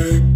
baby.